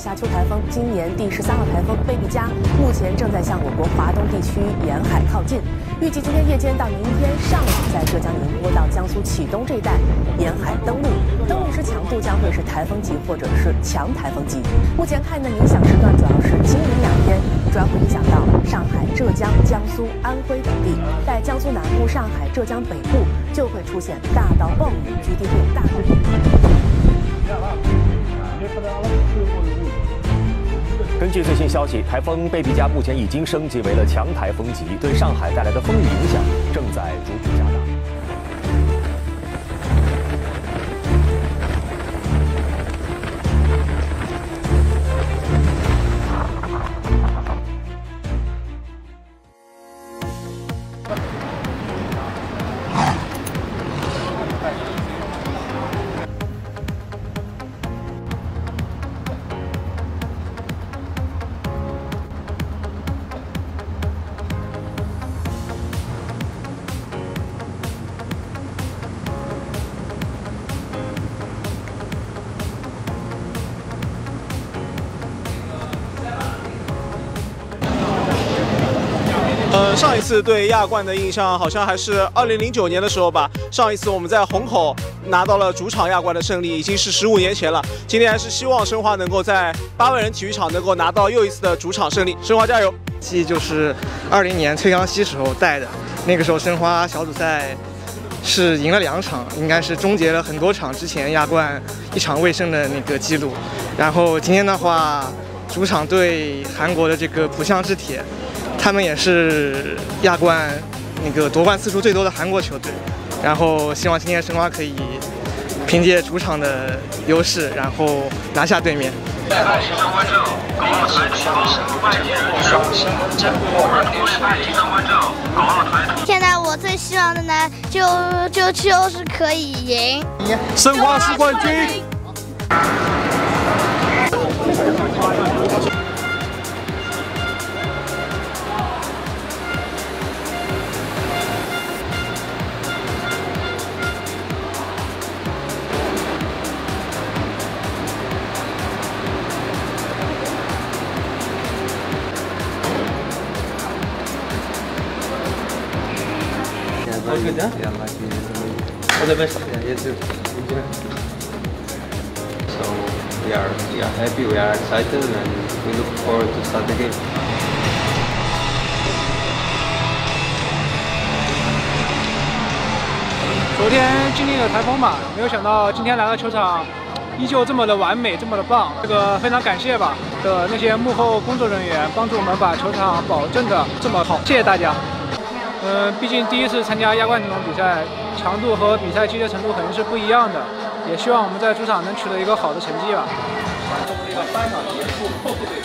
夏秋台风今年第十三号台风贝碧嘉，目前正在向我国华东地区沿海靠近。预计今天夜间到明天上午，在浙江宁波到江苏启东这一带沿海登陆，登陆时强度将会是台风级或者是强台风级。目前看呢，影响时段主要是今明两天，主要会影响到上海、浙江、江苏、安徽等地。在江苏南部、上海、浙江北部就会出现大到暴雨，局地会有大雨。根据最新消息，台风贝碧嘉目前已经升级为了强台风级，对上海带来的风雨影响正在逐步加上一次对亚冠的印象好像还是二零零九年的时候吧。上一次我们在虹口拿到了主场亚冠的胜利，已经是十五年前了。今天还是希望申花能够在八万人体育场能够拿到又一次的主场胜利。申花加油！记忆就是二零年崔康熙时候带的，那个时候申花小组赛是赢了两场，应该是终结了很多场之前亚冠一场未胜的那个记录。然后今天的话，主场对韩国的这个浦项制铁。他们也是亚冠那个夺冠次数最多的韩国球队，然后希望今天申花可以凭借主场的优势，然后拿下对面。现在我最希望的呢，就就就是可以赢，申花是冠军。So we are we are happy, we are excited, and we look forward to start the game. 昨天经历了台风嘛，没有想到今天来到球场，依旧这么的完美，这么的棒。这个非常感谢吧的那些幕后工作人员，帮助我们把球场保证的这么好，谢谢大家。嗯，毕竟第一次参加亚冠这种比赛，强度和比赛激烈程度肯定是不一样的。也希望我们在主场能取得一个好的成绩吧。这个半场结束后不对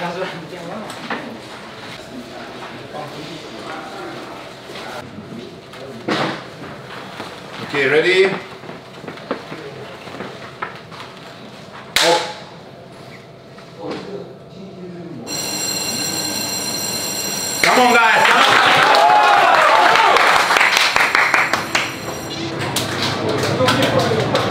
Okay, ready? Up. Come on, guys. Come on.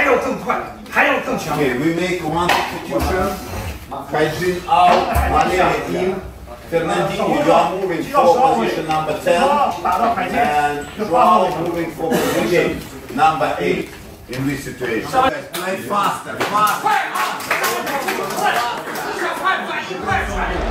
还要更快，还要更强。Okay, we make one substitution. Kajin out, Mane in. Fernandinho, you are moving for position number 10. And Joao moving for position number 8 in this situation. Play faster, faster.《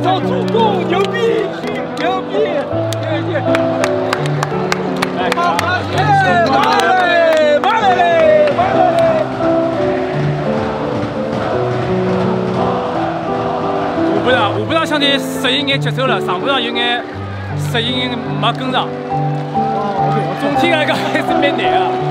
操，助攻牛逼，牛逼，谢谢。哎，马来，马来嘞，马来嘞。下半场，下半场相对适应眼节奏了，上半场有？眼适应没跟上。总体来讲还是蛮难的。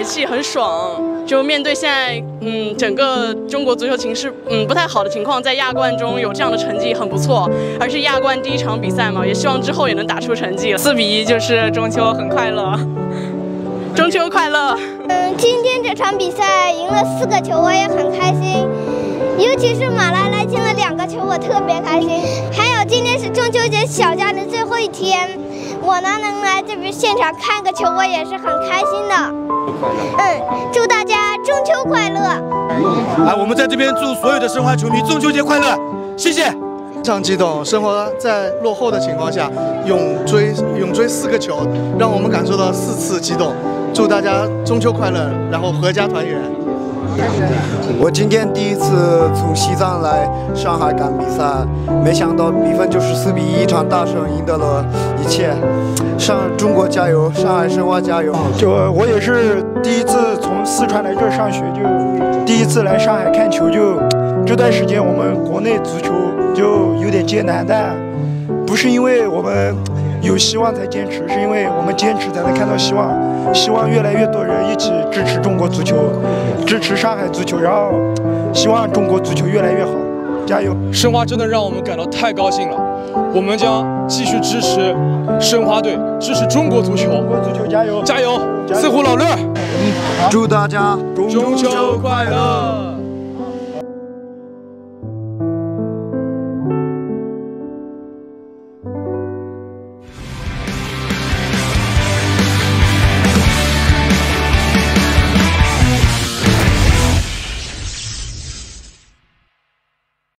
解气，很爽。就面对现在，嗯，整个中国足球情势，嗯，不太好的情况，在亚冠中有这样的成绩很不错，而是亚冠第一场比赛嘛，也希望之后也能打出成绩。四比一就是中秋，很快乐，中秋快乐。嗯，今天这场比赛赢了四个球，我也很开心。尤其是马拉拉进了两个球，我特别开心。还有今天是中秋节小假的最后一天，我呢能来这边现场看个球，我也是很开心的。嗯，祝大家中秋快乐！啊，我们在这边祝所有的申花球迷中秋节快乐，谢谢。非常激动，申花在落后的情况下勇追勇追四个球，让我们感受到四次激动。祝大家中秋快乐，然后阖家团圆。我今天第一次从西藏来上海赶比赛，没想到比分就是四比一，一场大胜赢得了一切。上中国加油，上海申花加油！就我也是第一次从四川来这儿上学，就第一次来上海看球，就这段时间我们国内足球就有点艰难，但不是因为我们有希望才坚持，是因为我们坚持才能看到希望，希望越来越多人一起支持中国足球，支持上海足球，然后希望中国足球越来越好，加油！申花真的让我们感到太高兴了，我们将继续支持申花队，支持中国足球，中国足球加油，加油！四虎老六，祝大家中秋快乐！